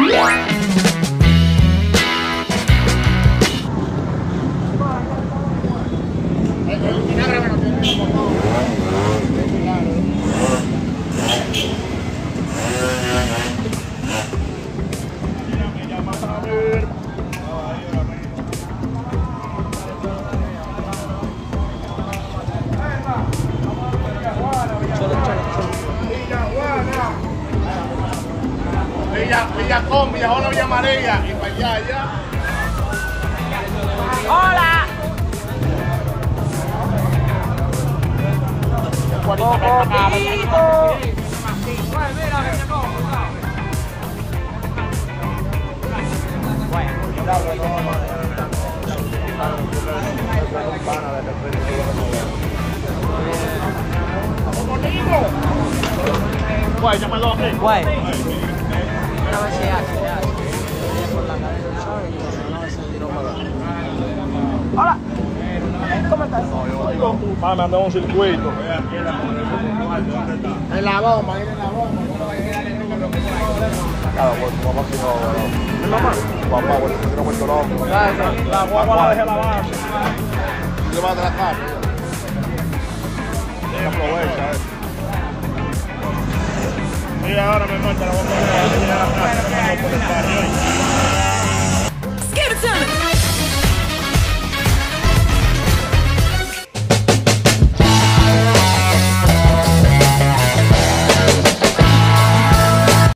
Villa, Villa Com, Villa Juana, Villa María y para allá, allá. ¡Hola! ¡Cocotito! Guay, llámalo aquí. Guay. Hola. ¿Cómo estás? Mami, anda un circuito. En la bomba, en la bomba. Claro, pues tu papá si no. ¿Mi mamá? Tu papá, pues si no loco. La guagua la dejé lavar. Y le va a tratar. Aprovecha, Mira, ahora me manda la bomba. Ya la